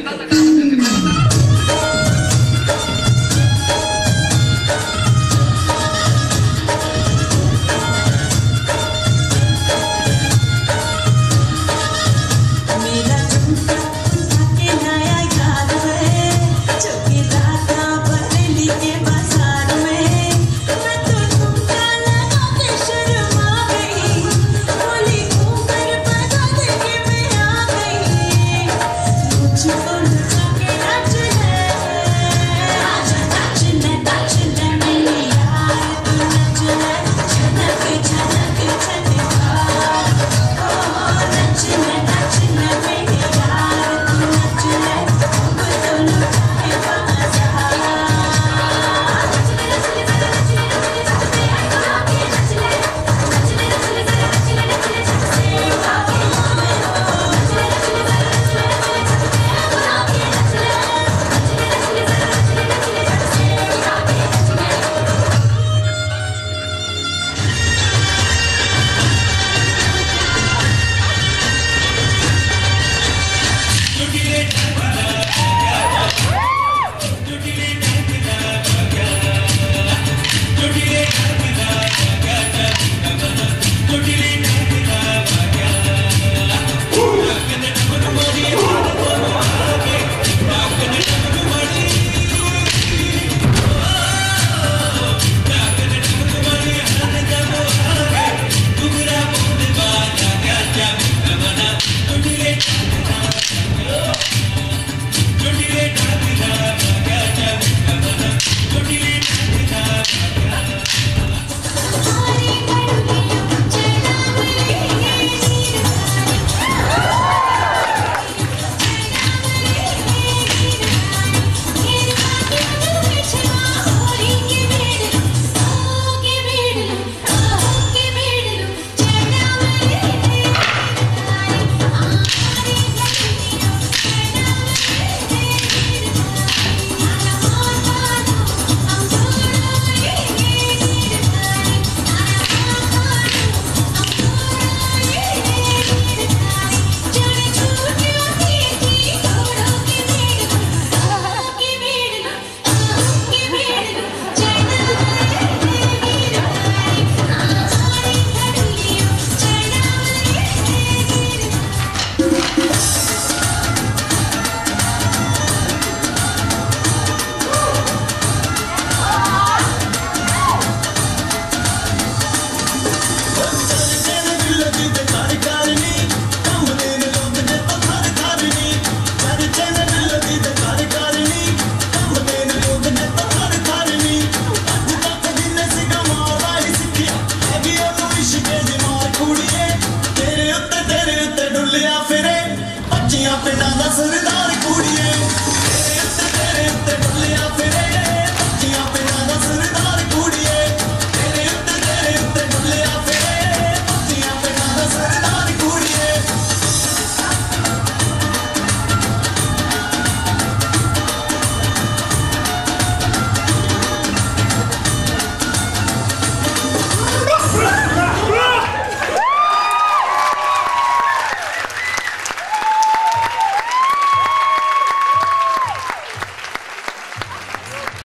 Sana ਟੁੱਲਿਆ ਫਿਰੇ ਪੱਚੀਆਂ ਪਿੰਡਾਂ ਦਾ ਸਰਦਾਰ।